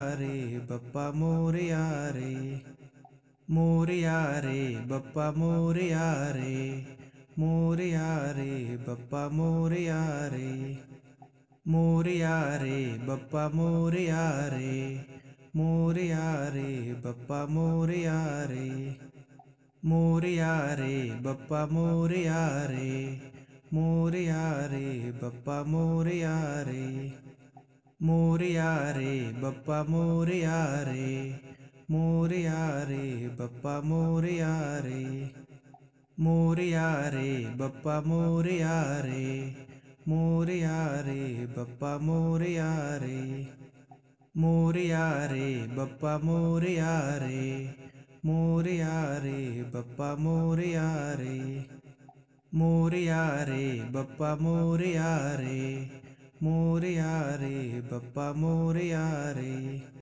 रे बप्पा मोरया रे मोरया रे बप्पा मोरया रे मोरया रे बप्पा मोरया रे मोरया रे बप्पा मोरया रे मोरया रे बप्पा मोरया रे मोरया रे बप्पा मोरया रे मोरया रे बप्पा मोरया रे मोरया रे बप्पा मोरया रे मोरया रे बप्पा मोरया रे मोरया रे बप्पा मोरया रे मोरया रे बप्पा मोरया रे मोरया रे बप्पा मोरया रे मोरया रे बप्पा मोरया रे मोरया रे बप्पा मोरया रे मोर रे बप्पा मोर रे